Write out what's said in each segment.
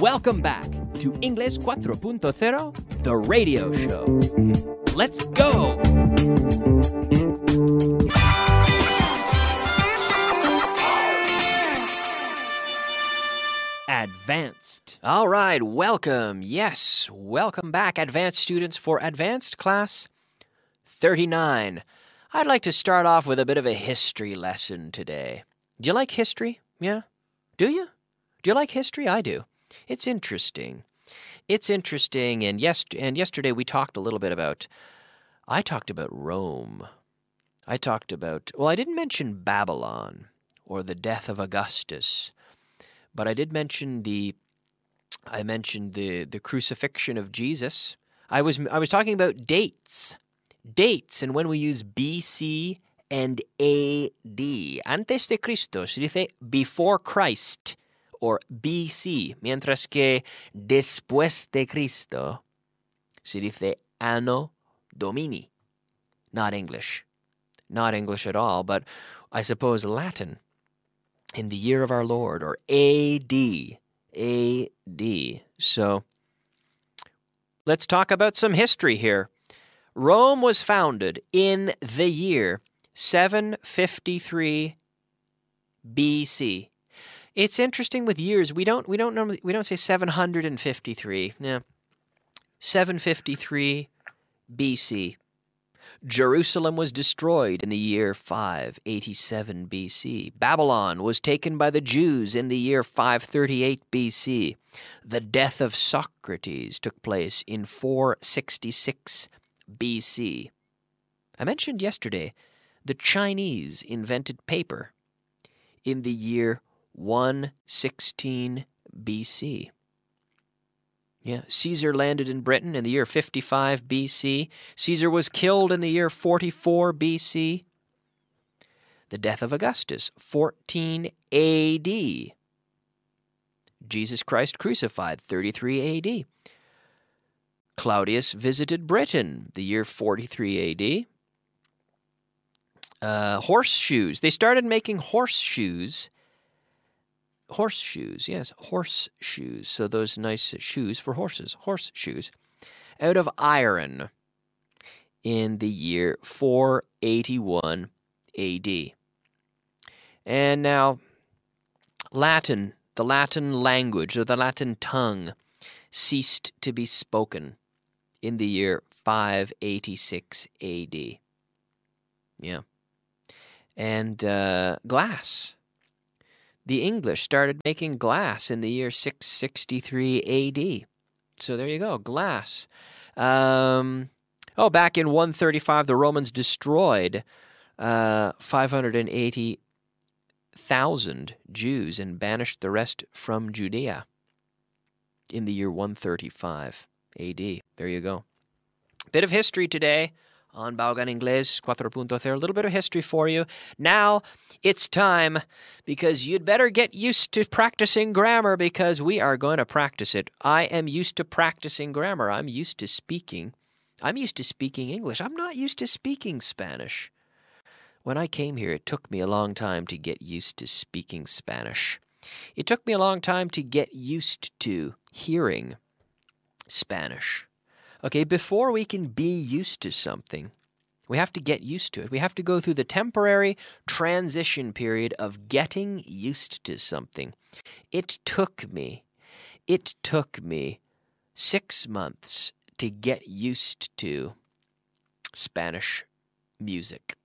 Welcome back to English 4.0, the radio show. Let's go! Advanced. All right, welcome. Yes, welcome back, advanced students, for advanced class 39. I'd like to start off with a bit of a history lesson today. Do you like history? Yeah? Do you? Do you like history? I do. It's interesting. It's interesting, and yes, and yesterday we talked a little bit about. I talked about Rome. I talked about. Well, I didn't mention Babylon or the death of Augustus, but I did mention the. I mentioned the the crucifixion of Jesus. I was I was talking about dates, dates, and when we use BC and AD, antes de Cristo, se dice before Christ or BC, mientras que después de Cristo se dice Anno Domini. Not English. Not English at all, but I suppose Latin. In the year of our Lord, or AD. AD. So let's talk about some history here. Rome was founded in the year 753 BC. It's interesting with years. We don't we don't normally we don't say 753. Yeah. 753 BC. Jerusalem was destroyed in the year 587 BC. Babylon was taken by the Jews in the year 538 BC. The death of Socrates took place in 466 BC. I mentioned yesterday the Chinese invented paper in the year 116 BC. Yeah, Caesar landed in Britain in the year 55 BC. Caesar was killed in the year 44 BC. The death of Augustus, 14 AD. Jesus Christ crucified, 33 AD. Claudius visited Britain, the year 43 AD. Uh, horseshoes. They started making horseshoes horseshoes. Yes, horseshoes. So those nice shoes for horses, horseshoes, out of iron in the year 481 AD. And now, Latin, the Latin language or the Latin tongue, ceased to be spoken in the year 586 AD. Yeah. And uh, glass the English started making glass in the year 663 AD. So there you go, glass. Um, oh, back in 135, the Romans destroyed uh, 580,000 Jews and banished the rest from Judea in the year 135 AD. There you go. Bit of history today on Vaughan Inglés 4.0. A little bit of history for you. Now it's time because you'd better get used to practicing grammar because we are going to practice it. I am used to practicing grammar. I'm used to speaking. I'm used to speaking English. I'm not used to speaking Spanish. When I came here, it took me a long time to get used to speaking Spanish. It took me a long time to get used to hearing Spanish. Okay, before we can be used to something, we have to get used to it. We have to go through the temporary transition period of getting used to something. It took me, it took me six months to get used to Spanish music.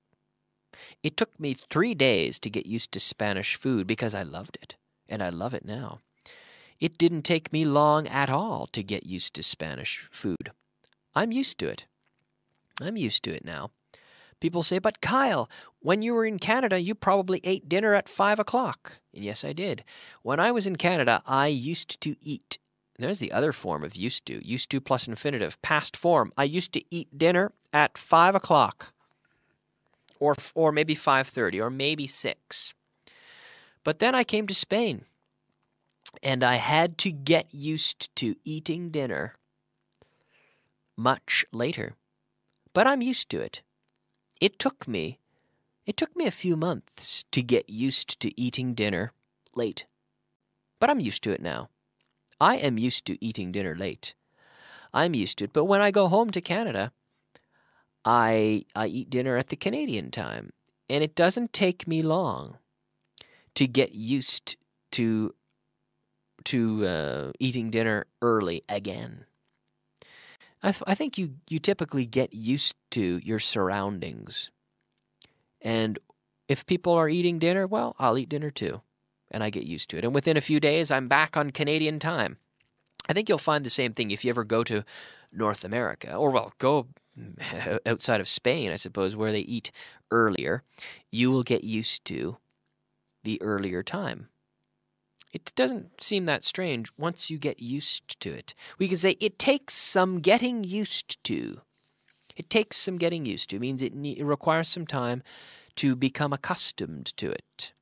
It took me three days to get used to Spanish food because I loved it, and I love it now. It didn't take me long at all to get used to Spanish food. I'm used to it. I'm used to it now. People say, but Kyle, when you were in Canada, you probably ate dinner at five o'clock. And yes, I did. When I was in Canada, I used to eat. There's the other form of used to. Used to plus infinitive, past form. I used to eat dinner at five o'clock, or or maybe five thirty, or maybe six. But then I came to Spain, and I had to get used to eating dinner much later. But I'm used to it. It took me, it took me a few months to get used to eating dinner late. But I'm used to it now. I am used to eating dinner late. I'm used to it. But when I go home to Canada, I I eat dinner at the Canadian time, and it doesn't take me long to get used to to uh, eating dinner early again. I, th- I think you you typically get used to your surroundings, and if people are eating dinner, well, I'll eat dinner too, and I get used to it. And within a few days, I'm back on Canadian time. I think you'll find the same thing if you ever go to North America, or well, go outside of Spain, I suppose, where they eat earlier. You will get used to the earlier time. It doesn't seem that strange once you get used to it. We can say it takes some getting used to. It takes some getting used to. It means it, it requires some time to become accustomed to it.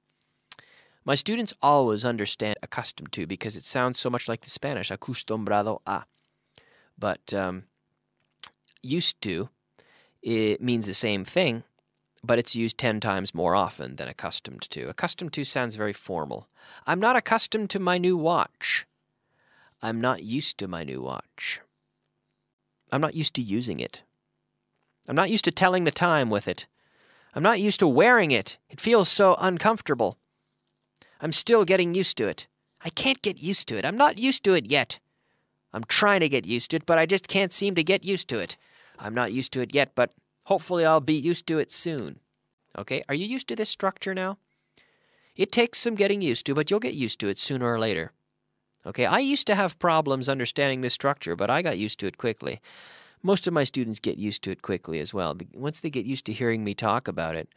My students always understand accustomed to because it sounds so much like the Spanish, acostumbrado a. But um, used to, it means the same thing, but it's used 10 times more often than accustomed to. Accustomed to sounds very formal. I'm not accustomed to my new watch. I'm not used to my new watch. I'm not used to using it. I'm not used to telling the time with it. I'm not used to wearing it. It feels so uncomfortable. I'm still getting used to it. I can't get used to it. I'm not used to it yet. I'm trying to get used to it, but I just can't seem to get used to it. I'm not used to it yet, but hopefully I'll be used to it soon. Okay, are you used to this structure now? It takes some getting used to, but you'll get used to it sooner or later. Okay, I used to have problems understanding this structure, but I got used to it quickly. Most of my students get used to it quickly as well. Once they get used to hearing me talk about it,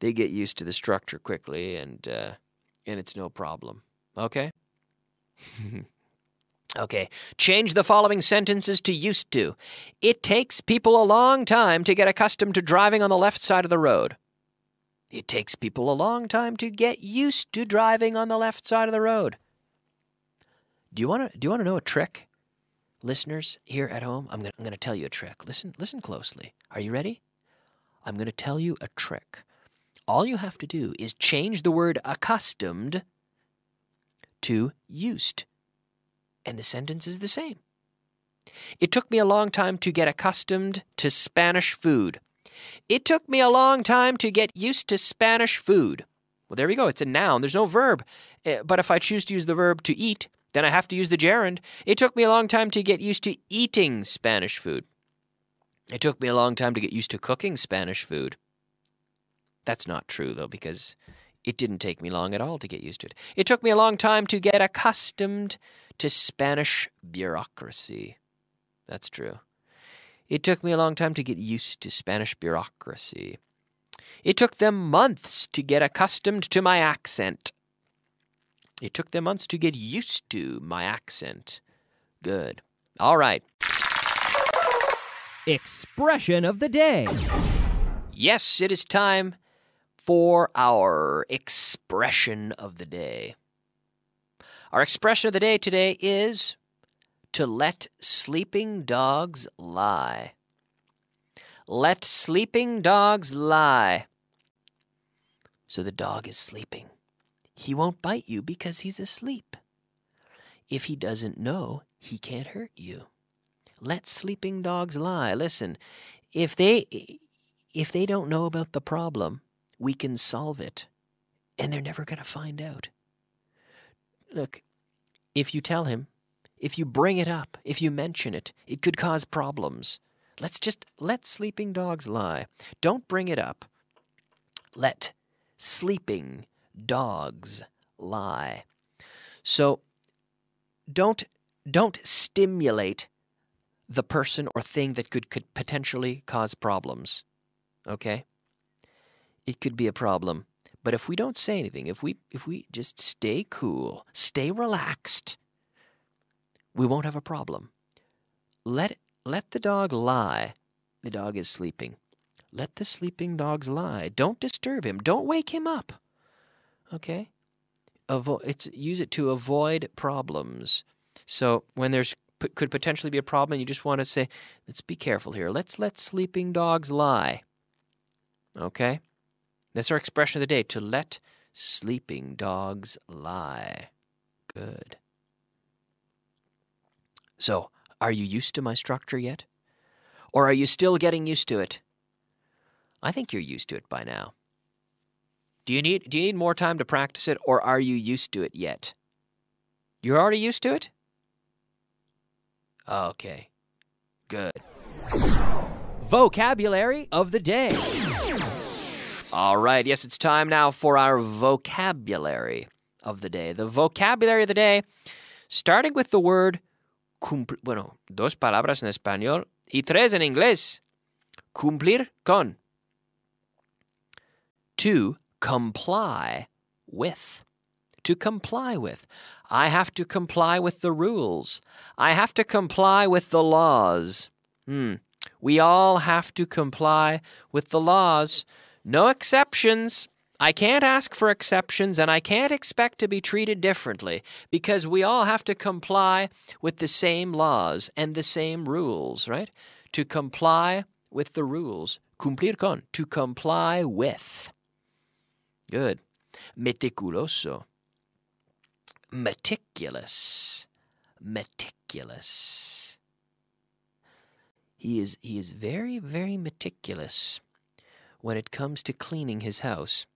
they get used to the structure quickly, and uh, and it's no problem. Okay. Okay, change the following sentences to used to. It takes people a long time to get accustomed to driving on the left side of the road. It takes people a long time to get used to driving on the left side of the road. Do you want to do you want to know a trick? Listeners here at home, I'm going I'm to tell you a trick. Listen listen closely. Are you ready? I'm going to tell you a trick. All you have to do is change the word accustomed to used and the sentence is the same. It took me a long time to get accustomed to Spanish food. It took me a long time to get used to Spanish food. Well, there we go. It's a noun. There's no verb. Eh, but if I choose to use the verb to eat, then I have to use the gerund. It took me a long time to get used to eating Spanish food. It took me a long time to get used to cooking Spanish food. That's not true, though, because it didn't take me long at all to get used to it. It took me a long time to get accustomed to Spanish bureaucracy. That's true. It took me a long time to get used to Spanish bureaucracy. It took them months to get accustomed to my accent. It took them months to get used to my accent. Good. All right. Expression of the day. Yes, it is time for our expression of the day. Our expression of the day today is to let sleeping dogs lie. Let sleeping dogs lie. So the dog is sleeping. He won't bite you because he's asleep. If he doesn't know, he can't hurt you. Let sleeping dogs lie. Listen, if they if they don't know about the problem, we can solve it. And they're never going to find out. Look, if you tell him, if you bring it up, if you mention it, it could cause problems. Let's just let sleeping dogs lie. Don't bring it up. Let sleeping dogs lie. So don't don't stimulate the person or thing that could, could potentially cause problems. Okay? It could be a problem. But if we don't say anything, if we if we just stay cool, stay relaxed, we won't have a problem. Let let the dog lie. The dog is sleeping. Let the sleeping dogs lie. Don't disturb him. Don't wake him up. Okay? Avo- it's use it to avoid problems. So when there's could potentially be a problem, you just want to say, let's be careful here. Let's let sleeping dogs lie. Okay? That's our expression of the day to let sleeping dogs lie. Good. So, are you used to my structure yet? Or are you still getting used to it? I think you're used to it by now. Do you need do you need more time to practice it or are you used to it yet? You're already used to it? Okay. Good. Vocabulary of the day. All right, yes, it's time now for our vocabulary of the day. The vocabulary of the day, starting with the word cumplir, bueno, dos palabras en español y tres en inglés. Cumplir con. To comply with. To comply with. I have to comply with the rules. I have to comply with the laws. Hmm. We all have to comply with the laws. No exceptions. I can't ask for exceptions and I can't expect to be treated differently because we all have to comply with the same laws and the same rules, right? To comply with the rules. Cumplir con. To comply with. Good. Meticuloso. Meticulous. Meticulous. He is he is very very meticulous when it comes to cleaning his house.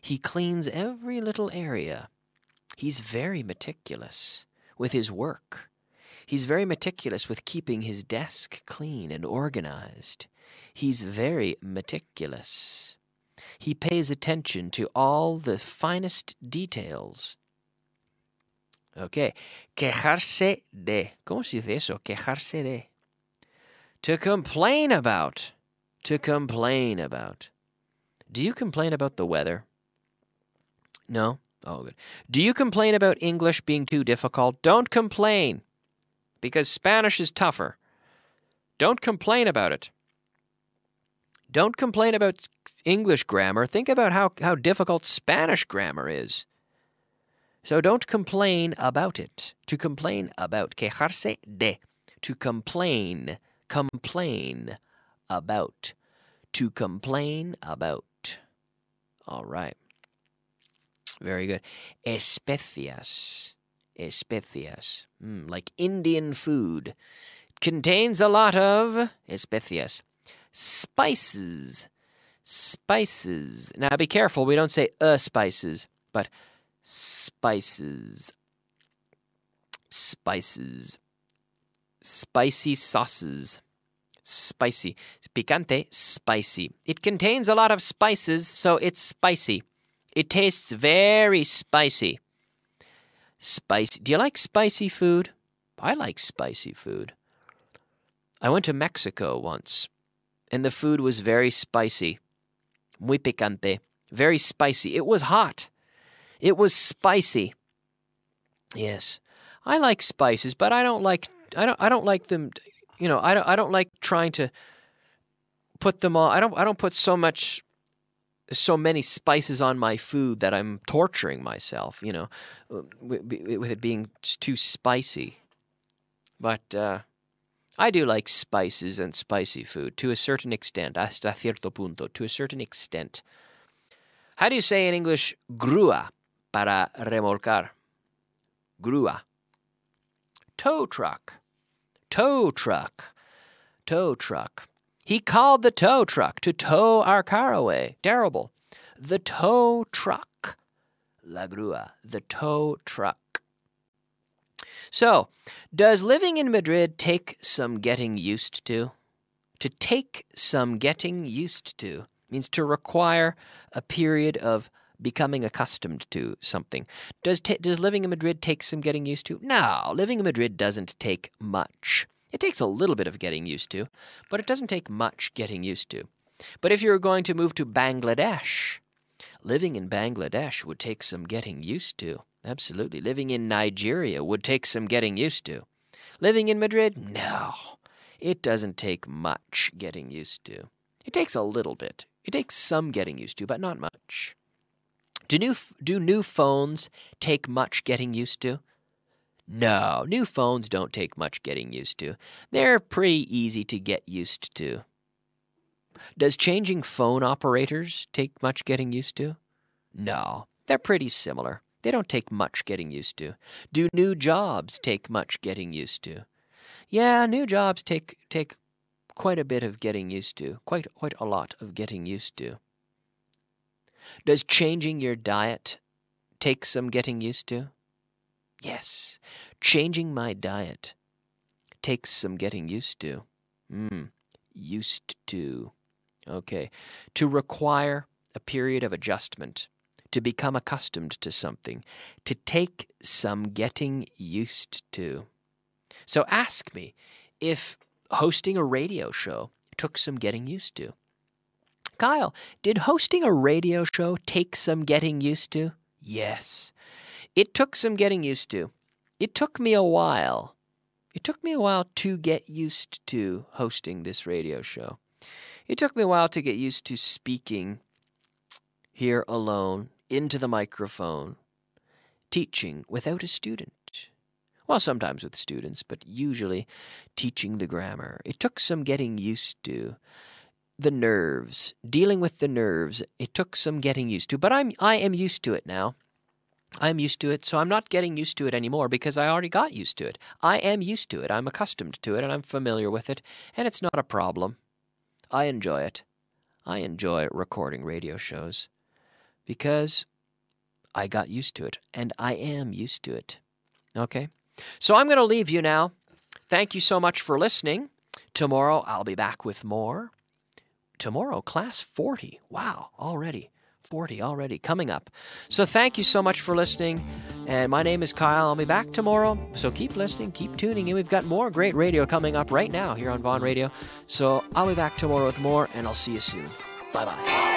He cleans every little area. He's very meticulous with his work. He's very meticulous with keeping his desk clean and organized. He's very meticulous. He pays attention to all the finest details. Okay. Quejarse de. ¿Cómo se dice eso? Quejarse de. To complain about. To complain about. Do you complain about the weather? No? Oh, good. Do you complain about English being too difficult? Don't complain, because Spanish is tougher. Don't complain about it. Don't complain about English grammar. Think about how, how difficult Spanish grammar is. So don't complain about it. To complain about. Quejarse de. To complain. Complain about. To complain about. All right. Very good. Especias. Especias. Mm, like Indian food. Contains a lot of especias. Spices. Spices. Now be careful, we don't say uh spices, but spices. Spices. Spicy sauces. Spicy. Picante, spicy. It contains a lot of spices, so it's spicy. It tastes very spicy. Spicy. Do you like spicy food? I like spicy food. I went to Mexico once, and the food was very spicy. Muy picante. Very spicy. It was hot. It was spicy. Yes. I like spices, but I don't like I don't I don't like them you know, I don't I don't like trying to put them all I don't I don't put so much so many spices on my food that I'm torturing myself, you know, with it being too spicy. But uh, I do like spices and spicy food to a certain extent, hasta cierto punto, to a certain extent. How do you say in English grúa para remolcar? Grúa. Tow truck. Tow truck. Tow truck. He called the tow truck to tow our car away. Terrible. The tow truck. La grúa. The tow truck. So, does living in Madrid take some getting used to? To take some getting used to means to require a period of becoming accustomed to something. Does, t- does living in Madrid take some getting used to? No, living in Madrid doesn't take much. It takes a little bit of getting used to, but it doesn't take much getting used to. But if you're going to move to Bangladesh, living in Bangladesh would take some getting used to. Absolutely. Living in Nigeria would take some getting used to. Living in Madrid? No. It doesn't take much getting used to. It takes a little bit. It takes some getting used to, but not much. Do new, do new phones take much getting used to? No, new phones don't take much getting used to. They're pretty easy to get used to. Does changing phone operators take much getting used to? No, they're pretty similar. They don't take much getting used to. Do new jobs take much getting used to? Yeah, new jobs take take quite a bit of getting used to. Quite quite a lot of getting used to. Does changing your diet take some getting used to? Yes, changing my diet takes some getting used to. Mm, used to. Okay. To require a period of adjustment, to become accustomed to something, to take some getting used to. So ask me if hosting a radio show took some getting used to. Kyle, did hosting a radio show take some getting used to? Yes. It took some getting used to. It took me a while. It took me a while to get used to hosting this radio show. It took me a while to get used to speaking here alone into the microphone, teaching without a student. Well, sometimes with students, but usually teaching the grammar. It took some getting used to the nerves, dealing with the nerves. It took some getting used to, but I'm I am used to it now. I'm used to it, so I'm not getting used to it anymore because I already got used to it. I am used to it. I'm accustomed to it and I'm familiar with it, and it's not a problem. I enjoy it. I enjoy recording radio shows because I got used to it and I am used to it. Okay? So I'm going to leave you now. Thank you so much for listening. Tomorrow I'll be back with more. Tomorrow, class 40. Wow, already. 40 already coming up. So thank you so much for listening. And my name is Kyle. I'll be back tomorrow. So keep listening, keep tuning in. We've got more great radio coming up right now here on Vaughan Radio. So I'll be back tomorrow with more, and I'll see you soon. Bye bye.